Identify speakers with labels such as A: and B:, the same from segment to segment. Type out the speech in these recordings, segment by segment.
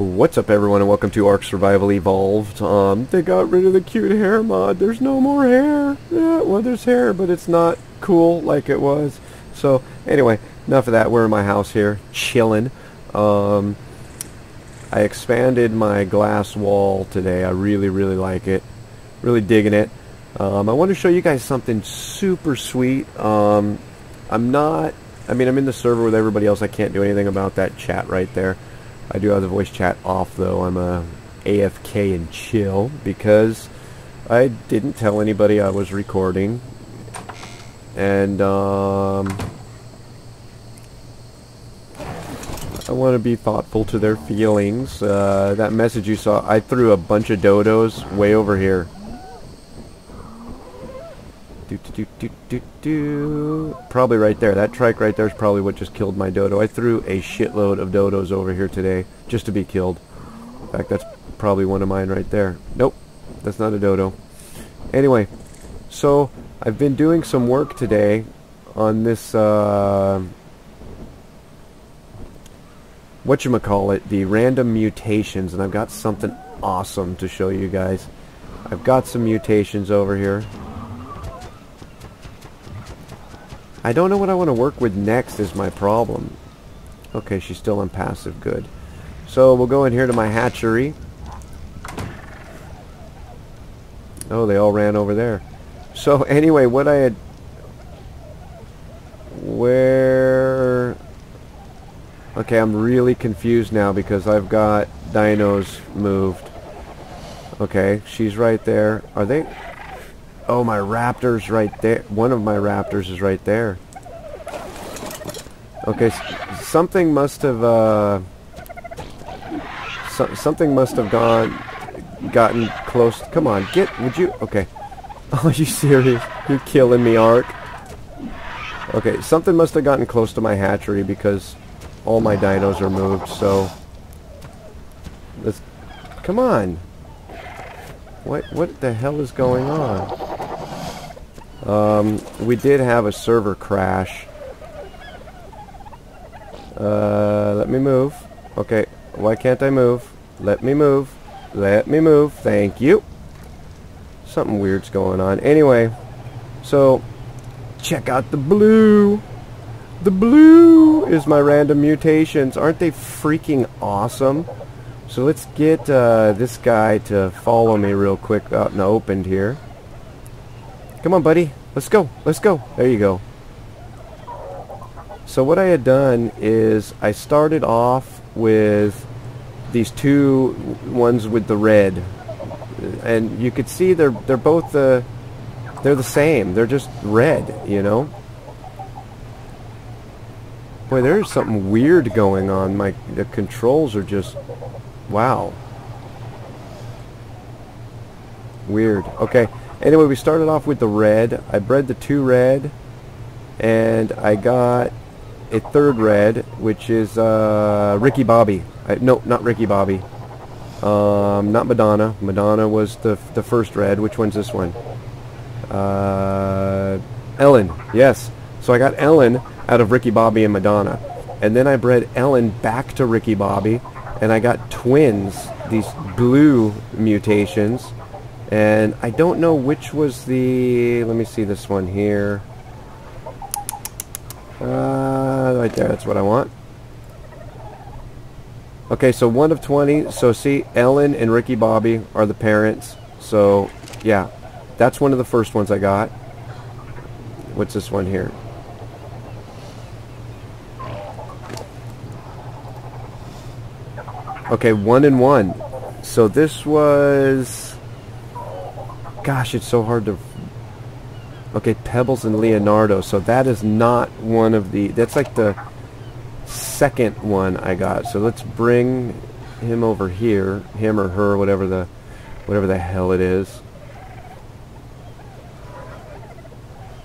A: What's up everyone and welcome to Ark Survival Evolved. Um, they got rid of the cute hair mod. There's no more hair. Yeah, well there's hair, but it's not cool like it was. So, anyway, enough of that. We're in my house here, chilling. Um, I expanded my glass wall today. I really, really like it. Really digging it. Um, I want to show you guys something super sweet. Um, I'm not, I mean, I'm in the server with everybody else. I can't do anything about that chat right there. I do have the voice chat off though. I'm a AFK and chill because I didn't tell anybody I was recording. And um, I want to be thoughtful to their feelings. Uh, that message you saw, I threw a bunch of dodos way over here. Do, do, do, do, do. Probably right there. That trike right there is probably what just killed my dodo. I threw a shitload of dodos over here today just to be killed. In fact, that's probably one of mine right there. Nope, that's not a dodo. Anyway, so I've been doing some work today on this, uh, whatchamacallit, the random mutations, and I've got something awesome to show you guys. I've got some mutations over here. I don't know what I want to work with next is my problem. Okay, she's still on passive. Good. So we'll go in here to my hatchery. Oh, they all ran over there. So anyway, what I had... Where... Okay, I'm really confused now because I've got dinos moved. Okay, she's right there. Are they... Oh, my raptor's right there. One of my raptors is right there. Okay, something must have, uh... So something must have gone... Gotten close. Come on, get... Would you... Okay. Are you serious? You're killing me, Ark. Okay, something must have gotten close to my hatchery because all my dinos are moved, so... Let's... Come on. What, what the hell is going on? Um, we did have a server crash. Uh, let me move. Okay, why can't I move? Let me move. Let me move. Thank you. Something weird's going on. Anyway, so check out the blue. The blue is my random mutations. Aren't they freaking awesome? So let's get uh, this guy to follow me real quick out in the open here. Come on, buddy. Let's go. Let's go. There you go. So what I had done is I started off with these two ones with the red. And you could see they're they're both the they're the same. They're just red, you know? Boy, there's something weird going on. My the controls are just wow. Weird. Okay. Anyway, we started off with the red. I bred the two red, and I got a third red, which is uh, Ricky Bobby. I, no, not Ricky Bobby. Um, not Madonna. Madonna was the the first red. Which one's this one? Uh, Ellen. Yes. So I got Ellen out of Ricky Bobby and Madonna, and then I bred Ellen back to Ricky Bobby, and I got twins. These blue mutations and I don't know which was the... Let me see this one here. Uh, right there, that's what I want. Okay, so one of 20. So see, Ellen and Ricky Bobby are the parents. So, yeah. That's one of the first ones I got. What's this one here? Okay, one and one. So this was... Gosh, it's so hard to... Okay, Pebbles and Leonardo. So that is not one of the... That's like the second one I got. So let's bring him over here. Him or her, whatever the... Whatever the hell it is.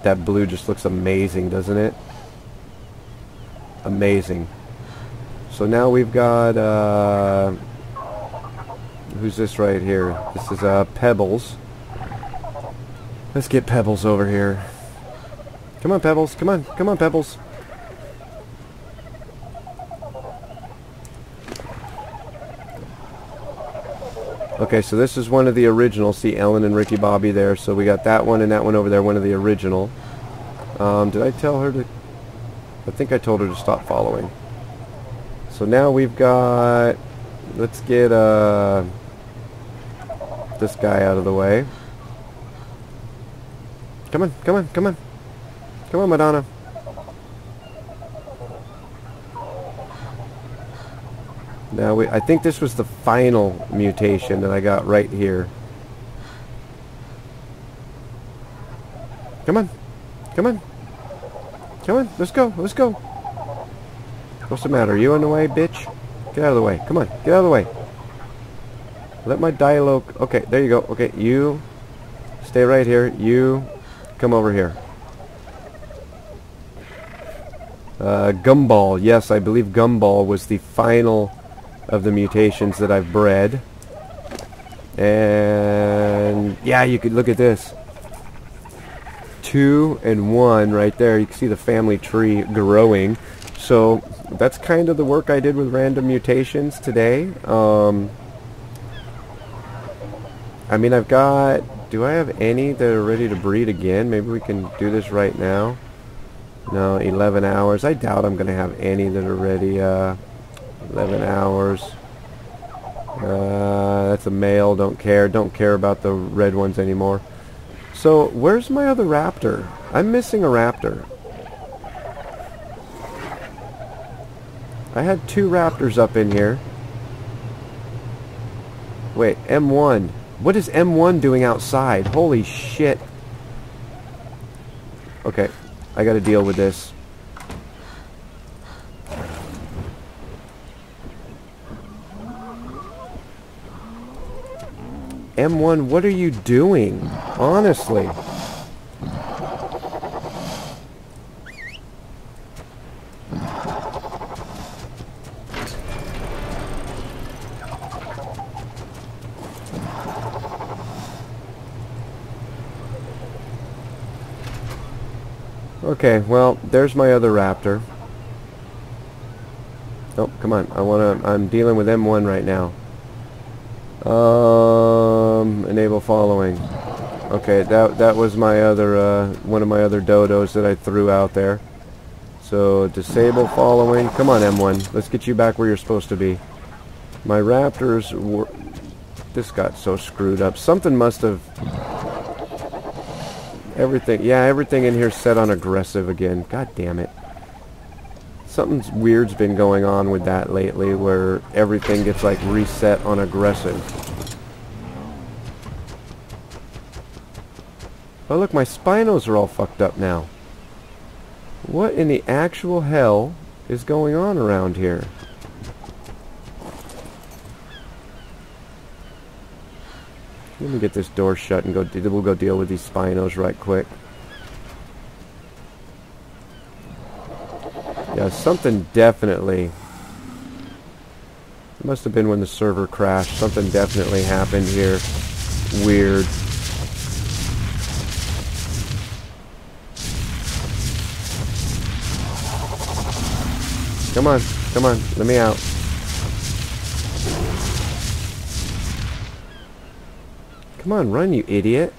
A: That blue just looks amazing, doesn't it? Amazing. So now we've got... Uh, who's this right here? This is uh, Pebbles. Let's get Pebbles over here. Come on, Pebbles. Come on. Come on, Pebbles. Okay, so this is one of the original. See Ellen and Ricky Bobby there. So we got that one and that one over there, one of the original. Um, did I tell her to... I think I told her to stop following. So now we've got... Let's get uh, this guy out of the way. Come on, come on, come on. Come on, Madonna. Now, we, I think this was the final mutation that I got right here. Come on. Come on. Come on. Let's go. Let's go. What's the matter? Are you in the way, bitch? Get out of the way. Come on. Get out of the way. Let my dialogue... Okay, there you go. Okay, you stay right here. You come over here. Uh, Gumball. Yes, I believe Gumball was the final of the mutations that I've bred. And yeah, you could look at this. Two and one right there. You can see the family tree growing. So that's kind of the work I did with random mutations today. Um, I mean, I've got... Do I have any that are ready to breed again? Maybe we can do this right now. No, 11 hours. I doubt I'm going to have any that are ready. Uh, 11 hours. Uh, that's a male. Don't care. Don't care about the red ones anymore. So, where's my other raptor? I'm missing a raptor. I had two raptors up in here. Wait, M1. What is M1 doing outside? Holy shit. Okay, I gotta deal with this. M1, what are you doing? Honestly. Okay, well, there's my other raptor. Oh, come on. I want to I'm dealing with M1 right now. Um, enable following. Okay, that that was my other uh, one of my other dodos that I threw out there. So disable following. Come on, M1. Let's get you back where you're supposed to be. My raptors were. This got so screwed up. Something must have. Everything. Yeah, everything in here set on aggressive again. God damn it. Something's weird's been going on with that lately where everything gets like reset on aggressive. Oh look, my spinos are all fucked up now. What in the actual hell is going on around here? Me get this door shut and go. We'll go deal with these spinos right quick. Yeah, something definitely... It must have been when the server crashed. Something definitely happened here. Weird. Come on, come on, let me out. Come on, run, you idiot.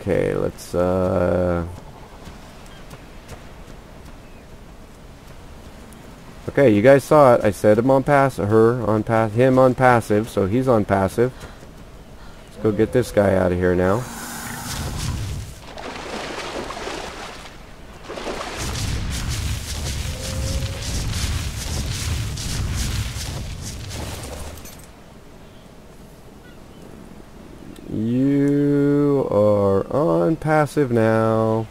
A: Okay, let's, uh... Okay, you guys saw it. I said him on pass, her on pass, him on passive, so he's on passive. Let's go get this guy out of here now. Passive now.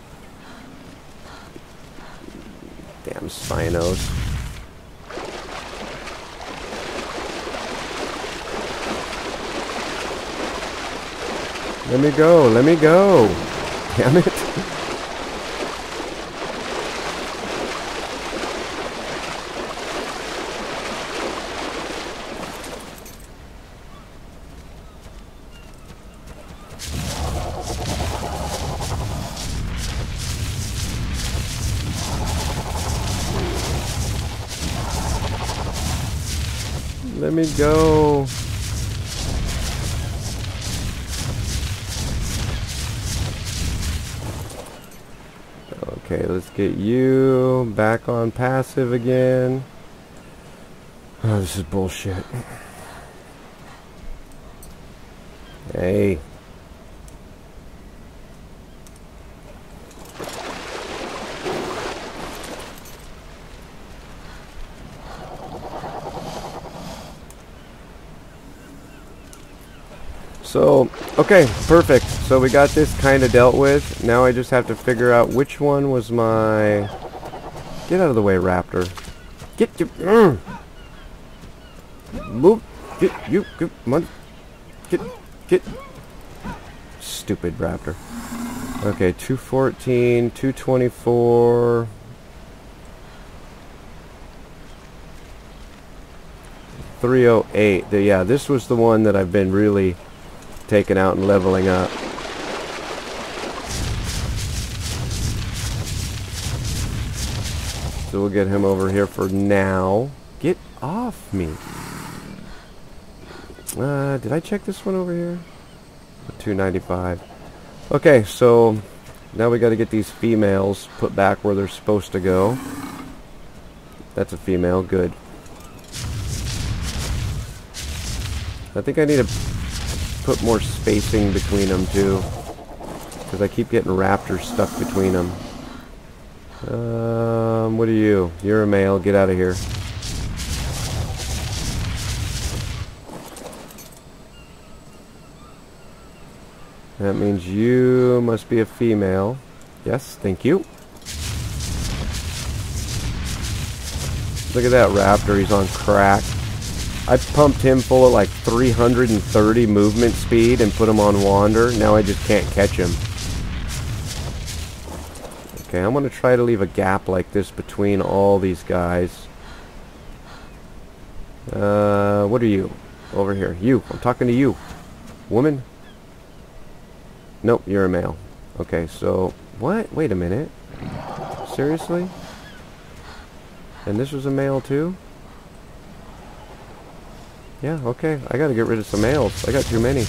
A: Damn Spinos. Let me go, let me go. Damn it. Let me go. Okay, let's get you back on passive again. Oh, this is bullshit. Hey. So, okay, perfect. So we got this kind of dealt with. Now I just have to figure out which one was my... Get out of the way, Raptor. Get you... Mm. Move. Get you... Get... Mon get... Get... Stupid Raptor. Okay, 214, 224... Three oh eight. Yeah, this was the one that I've been really taken out and leveling up. So we'll get him over here for now. Get off me. Uh, did I check this one over here? 295. Okay, so now we got to get these females put back where they're supposed to go. That's a female, good. I think I need to put more spacing between them too. Because I keep getting raptors stuck between them. Um, what are you? You're a male. Get out of here. That means you must be a female. Yes, thank you. Look at that raptor. He's on crack. I pumped him full of like 330 movement speed and put him on wander. Now I just can't catch him. Okay, I'm going to try to leave a gap like this between all these guys. Uh, what are you? Over here. You. I'm talking to you. Woman? Nope, you're a male. Okay, so... What? Wait a minute. Seriously? And this was a male too? Yeah, okay. I gotta get rid of some males. I got too many.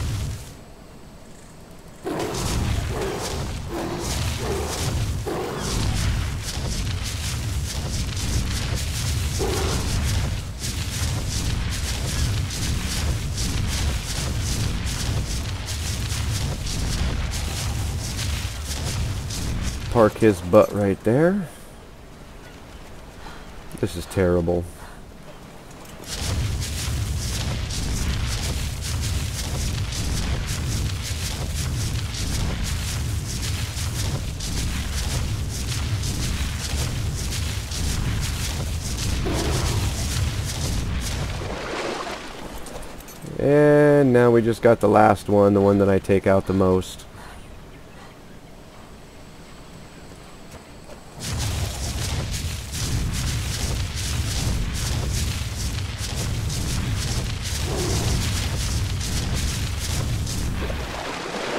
A: Park his butt right there. This is terrible. And now we just got the last one, the one that I take out the most.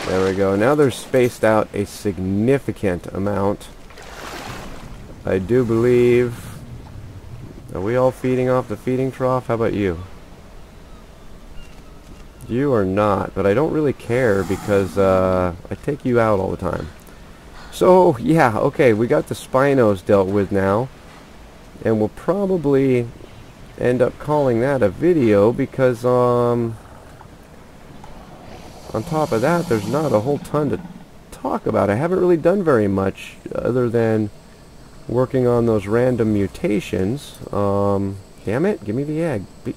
A: There we go. Now they're spaced out a significant amount. I do believe... Are we all feeding off the feeding trough? How about you? You are not, but I don't really care because uh, I take you out all the time. So, yeah, okay, we got the Spinos dealt with now. And we'll probably end up calling that a video because, um, on top of that, there's not a whole ton to talk about. I haven't really done very much other than working on those random mutations. Um, damn it, give me the egg. Be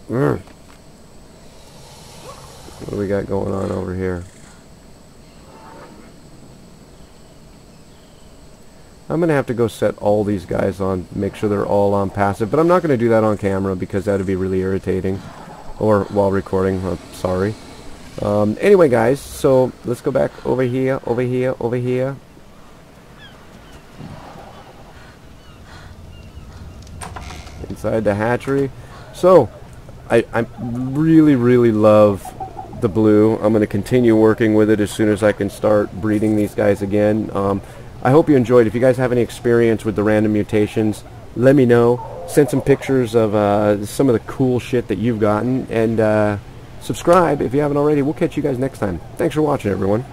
A: what do we got going on over here? I'm going to have to go set all these guys on, make sure they're all on passive, but I'm not going to do that on camera because that would be really irritating, or while recording, I'm sorry. Um, anyway guys, so let's go back over here, over here, over here. Inside the hatchery. So, I, I really, really love the blue. I'm going to continue working with it as soon as I can start breeding these guys again. Um, I hope you enjoyed. If you guys have any experience with the random mutations, let me know. Send some pictures of uh, some of the cool shit that you've gotten. And uh, subscribe if you haven't already. We'll catch you guys next time. Thanks for watching, everyone.